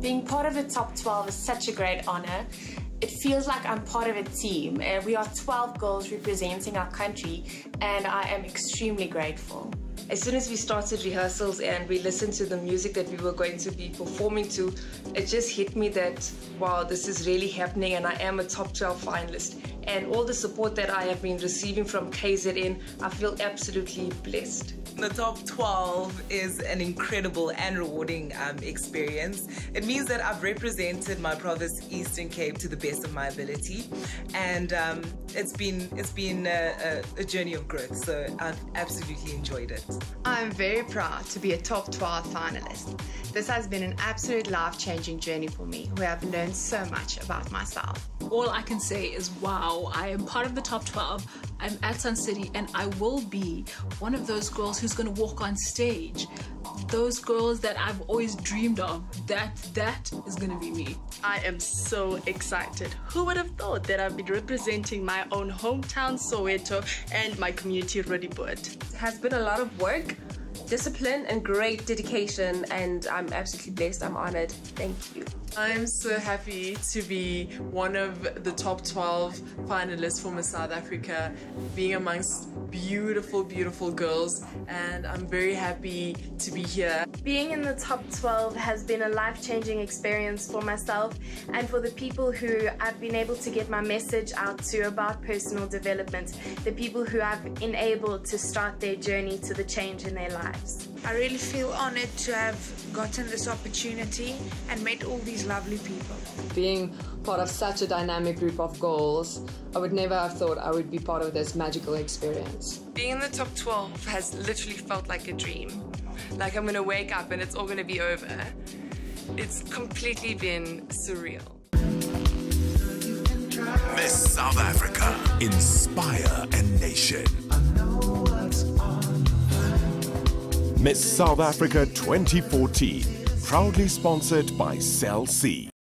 Being part of the top 12 is such a great honor. It feels like I'm part of a team. Uh, we are 12 girls representing our country, and I am extremely grateful. As soon as we started rehearsals and we listened to the music that we were going to be performing to, it just hit me that, wow, this is really happening and I am a top 12 finalist. And all the support that I have been receiving from KZN, I feel absolutely blessed. The top 12 is an incredible and rewarding um, experience. It means that I've represented my province, Eastern Cape, to the best of my ability, and um, it's been it's been a, a, a journey of growth. So I've absolutely enjoyed it. I'm very proud to be a top 12 finalist. This has been an absolute life changing journey for me, where I've learned so much about myself. All I can say is wow, I am part of the top 12. I'm at Sun City and I will be one of those girls who's going to walk on stage. Those girls that I've always dreamed of. That that is going to be me. I am so excited. Who would have thought that I'd be representing my own hometown Soweto and my community Roodepoort? It has been a lot of work, discipline and great dedication and I'm absolutely blessed. I'm honored. Thank you. I'm so happy to be one of the top 12 finalists for Miss South Africa, being amongst beautiful, beautiful girls, and I'm very happy to be here. Being in the top 12 has been a life changing experience for myself and for the people who I've been able to get my message out to about personal development, the people who I've enabled to start their journey to the change in their lives. I really feel honored to have gotten this opportunity and met all these lovely people. Being part of such a dynamic group of girls, I would never have thought I would be part of this magical experience. Being in the top 12 has literally felt like a dream. Like I'm going to wake up and it's all going to be over. It's completely been surreal. Miss South Africa, inspire a nation. Miss South Africa 2014, proudly sponsored by Cell C.